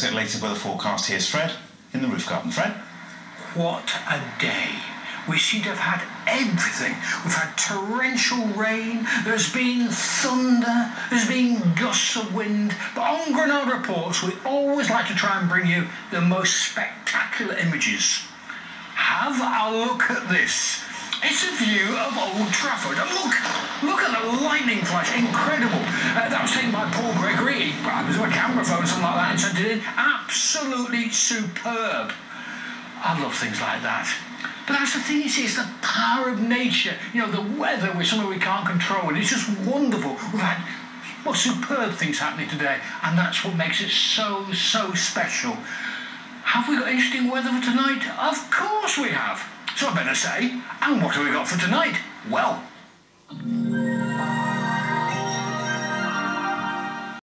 Let's latest weather forecast. Here's Fred in the roof garden. Fred? What a day. We seem to have had everything. We've had torrential rain, there's been thunder, there's been gusts of wind. But on Granada Reports, we always like to try and bring you the most spectacular images. Have a look at this. It's a view of Old Trafford. And look, look at the lightning flash. Incredible. Uh, that was taken by Paul Gregory. He a camera phone or something like that and sent it. Absolutely superb. I love things like that. But that's the thing, you see, it's the power of nature. You know, the weather is something we can't control, and it's just wonderful. We've had well, superb things happening today, and that's what makes it so, so special. Have we got interesting weather for tonight? Of course we have. So I better say, and what have we got for tonight? Well,